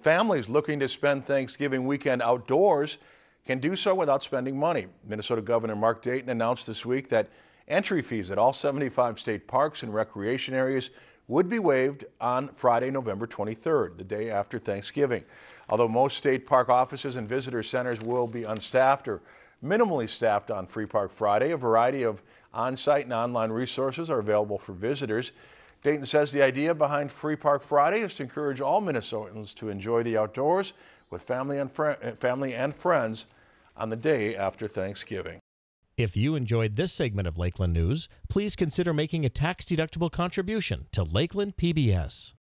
Families looking to spend Thanksgiving weekend outdoors can do so without spending money. Minnesota Governor Mark Dayton announced this week that entry fees at all 75 state parks and recreation areas would be waived on Friday, November 23rd, the day after Thanksgiving. Although most state park offices and visitor centers will be unstaffed or minimally staffed on Free Park Friday, a variety of on-site and online resources are available for visitors. Dayton says the idea behind Free Park Friday is to encourage all Minnesotans to enjoy the outdoors with family and, eh, family and friends on the day after Thanksgiving. If you enjoyed this segment of Lakeland News, please consider making a tax-deductible contribution to Lakeland PBS.